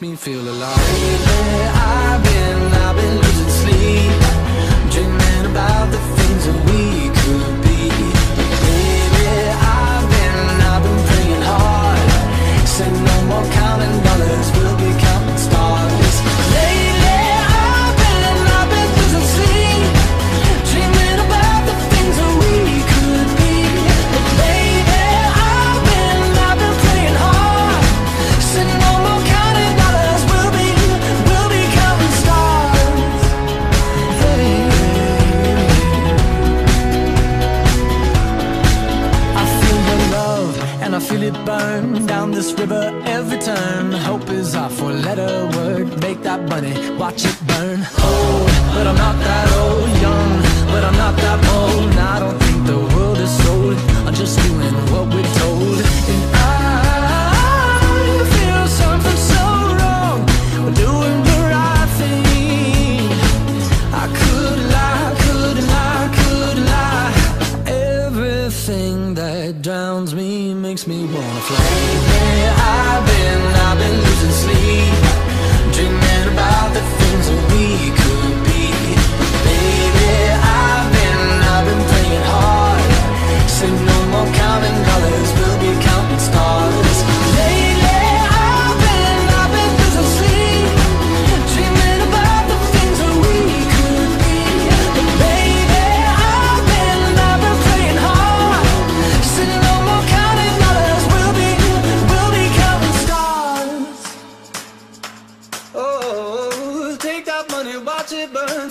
Makes me feel alive. Turn. Hope is our four letter word. Make that money, watch it burn. Old, but I'm not that old. Young, but I'm not that bold. Everything that drowns me makes me wanna fly. I've been, I've been losing sleep,